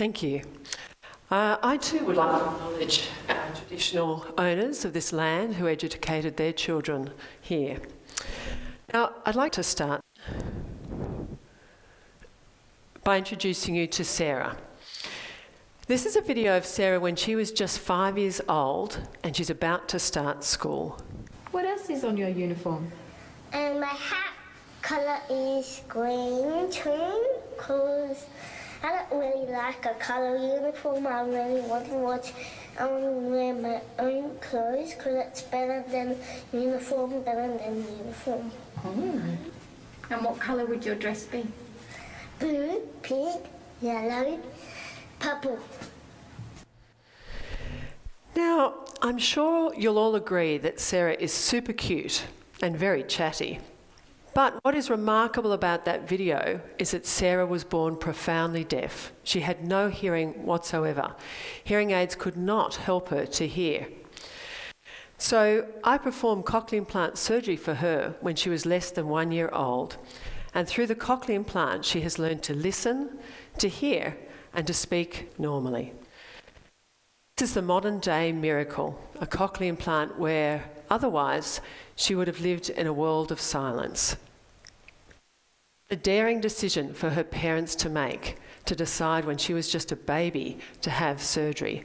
Thank you. Uh, I too would like to acknowledge our traditional owners of this land who educated their children here. Now, I'd like to start by introducing you to Sarah. This is a video of Sarah when she was just five years old and she's about to start school. What else is on your uniform? And my hat color is green too, because I don't really like a color uniform. I really want to watch. I want to wear my own clothes because it's better than uniform, better than uniform. Oh. And what colour would your dress be? Blue, pink, yellow, purple. Now, I'm sure you'll all agree that Sarah is super cute and very chatty. But what is remarkable about that video is that Sarah was born profoundly deaf. She had no hearing whatsoever. Hearing aids could not help her to hear. So I performed cochlear implant surgery for her when she was less than one year old. And through the cochlear implant, she has learned to listen, to hear, and to speak normally. This is the modern day miracle, a cochlear implant where otherwise she would have lived in a world of silence. A daring decision for her parents to make to decide when she was just a baby to have surgery.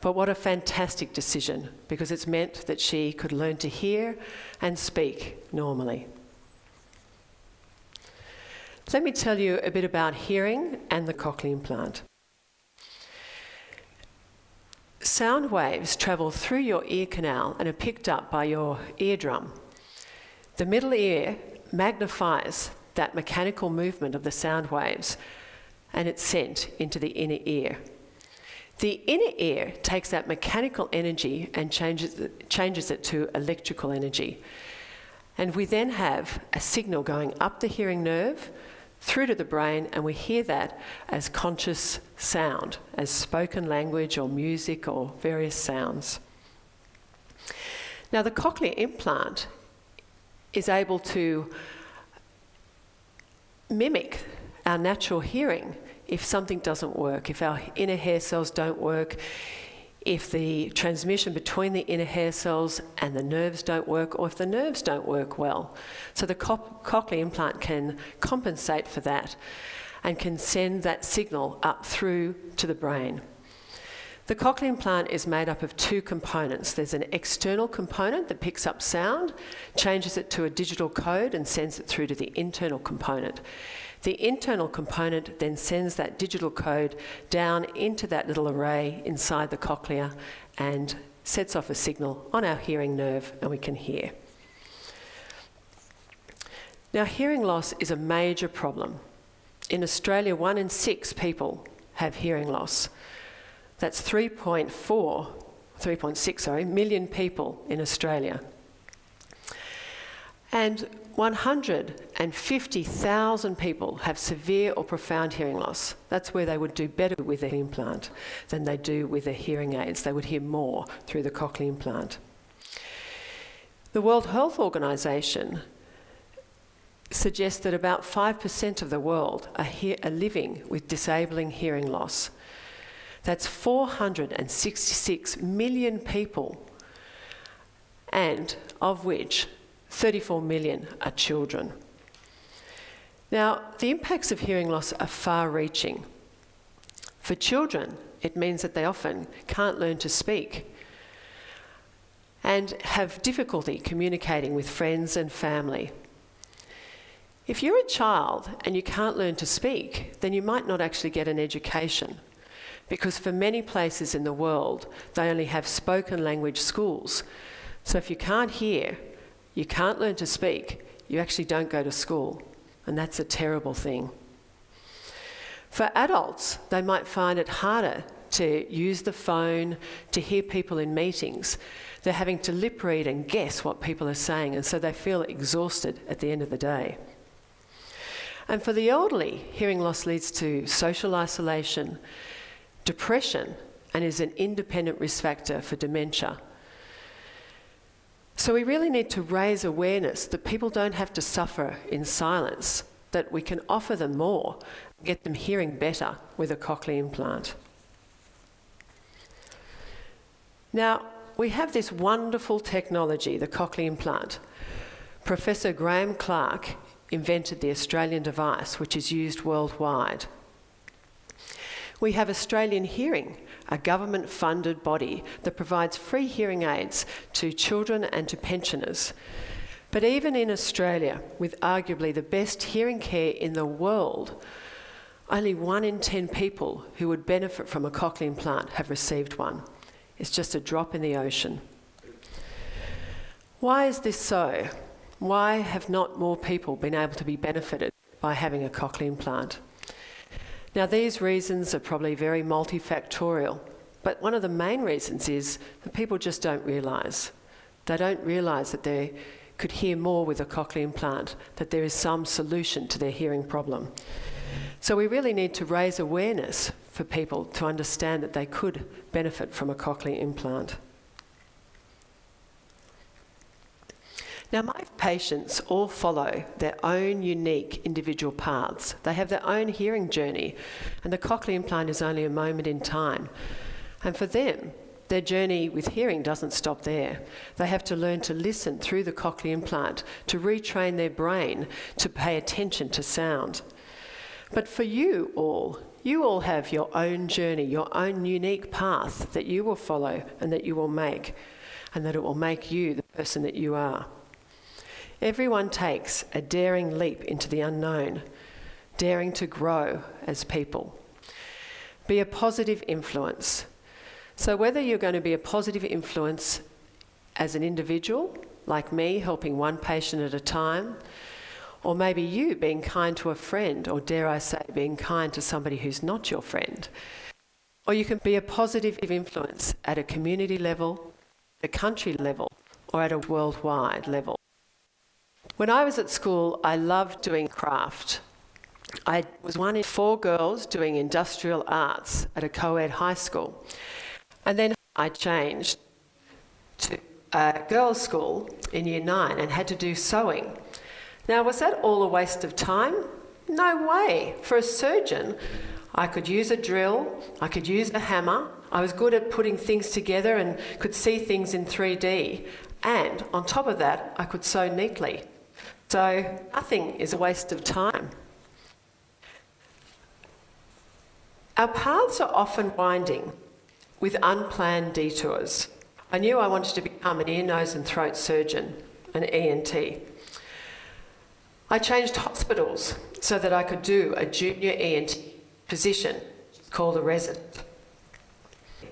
But what a fantastic decision because it's meant that she could learn to hear and speak normally. Let me tell you a bit about hearing and the cochlear implant. Sound waves travel through your ear canal and are picked up by your eardrum. The middle ear magnifies that mechanical movement of the sound waves and it's sent into the inner ear. The inner ear takes that mechanical energy and changes it, changes it to electrical energy. And we then have a signal going up the hearing nerve through to the brain, and we hear that as conscious sound, as spoken language or music or various sounds. Now, the cochlear implant is able to mimic our natural hearing if something doesn't work, if our inner hair cells don't work, if the transmission between the inner hair cells and the nerves don't work, or if the nerves don't work well. So the co- cochlear implant can compensate for that and can send that signal up through to the brain. The cochlear implant is made up of two components. There's an external component that picks up sound, changes it to a digital code, and sends it through to the internal component. The internal component then sends that digital code down into that little array inside the cochlea and sets off a signal on our hearing nerve, and we can hear. Now, hearing loss is a major problem. In Australia, one in six people have hearing loss. That's 3.4, 3.6, sorry, million people in Australia. And 150,000 people have severe or profound hearing loss. That's where they would do better with an implant than they do with their hearing aids. They would hear more through the cochlear implant. The World Health Organization suggests that about 5% of the world are, are living with disabling hearing loss. That's 466 million people, and of which 34 million are children. Now, the impacts of hearing loss are far reaching. For children, it means that they often can't learn to speak and have difficulty communicating with friends and family. If you're a child and you can't learn to speak, then you might not actually get an education because for many places in the world, they only have spoken language schools. So if you can't hear, you can't learn to speak, you actually don't go to school. And that's a terrible thing. For adults, they might find it harder to use the phone, to hear people in meetings. They're having to lip read and guess what people are saying, and so they feel exhausted at the end of the day. And for the elderly, hearing loss leads to social isolation, depression, and is an independent risk factor for dementia. So we really need to raise awareness that people don't have to suffer in silence, that we can offer them more. get them hearing better with a cochlear implant. Now, we have this wonderful technology, the cochlear implant. Professor Graeme Clark invented the Australian device, which is used worldwide. We have Australian Hearing, a government funded body that provides free hearing aids to children and to pensioners. But even in Australia, with arguably the best hearing care in the world, only one in 10 people who would benefit from a cochlear implant have received one. It's just a drop in the ocean. Why is this so? Why have not more people been able to be benefited by having a cochlear implant? Now, these reasons are probably very multifactorial, but one of the main reasons is that people just don't realise. They don't realise that they could hear more with a cochlear implant, that there is some solution to their hearing problem. So, we really need to raise awareness for people to understand that they could benefit from a cochlear implant. Now, my patients all follow their own unique individual paths. They have their own hearing journey, and the cochlear implant is only a moment in time. And for them, their journey with hearing doesn't stop there. They have to learn to listen through the cochlear implant, to retrain their brain to pay attention to sound. But for you all, you all have your own journey, your own unique path that you will follow and that you will make, and that it will make you the person that you are. Everyone takes a daring leap into the unknown, daring to grow as people. Be a positive influence. So, whether you're going to be a positive influence as an individual, like me, helping one patient at a time, or maybe you being kind to a friend, or dare I say, being kind to somebody who's not your friend. Or you can be a positive influence at a community level, a country level, or at a worldwide level. When I was at school, I loved doing craft. I was one in four girls doing industrial arts at a co ed high school. And then I changed to a girls' school in year nine and had to do sewing. Now, was that all a waste of time? No way. For a surgeon, I could use a drill, I could use a hammer, I was good at putting things together and could see things in 3D. And on top of that, I could sew neatly. So nothing is a waste of time. Our paths are often winding with unplanned detours. I knew I wanted to become an ear, nose, and throat surgeon, an ENT. I changed hospitals so that I could do a junior ENT position called a resident.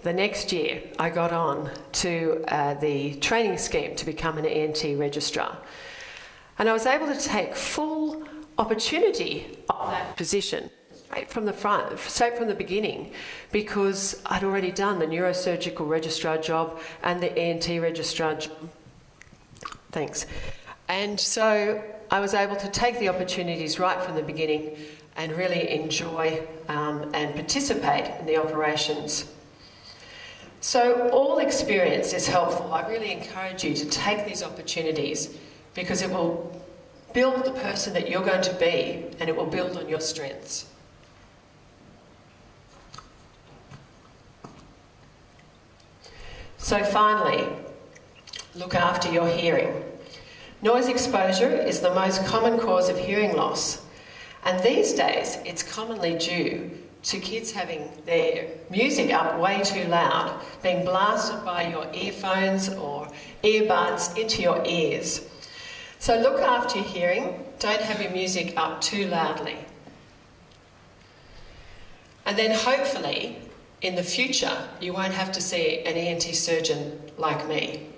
The next year, I got on to uh, the training scheme to become an ENT registrar. And I was able to take full opportunity of that position straight from the front, straight from the beginning, because I'd already done the neurosurgical registrar job and the ENT registrar job. Thanks. And so I was able to take the opportunities right from the beginning and really enjoy um, and participate in the operations. So, all experience is helpful. I really encourage you to take these opportunities because it will build the person that you're going to be and it will build on your strengths. So, finally, look after your hearing. Noise exposure is the most common cause of hearing loss, and these days it's commonly due to kids having their music up way too loud, being blasted by your earphones or earbuds into your ears. So look after your hearing, don't have your music up too loudly. And then hopefully, in the future, you won't have to see an ENT surgeon like me.